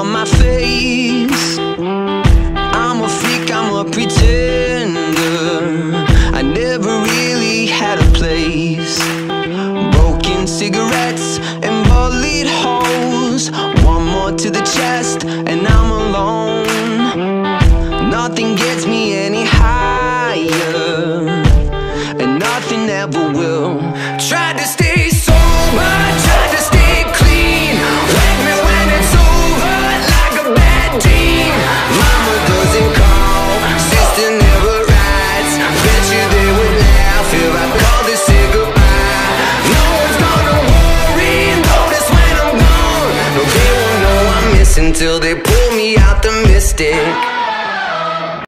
on my face. I'm a freak, I'm a pretender. I never really had a place. Broken cigarettes and bullet holes One more to the chest and I'm alone. Nothing gets me any higher. And nothing ever will till they pull me out the mystic.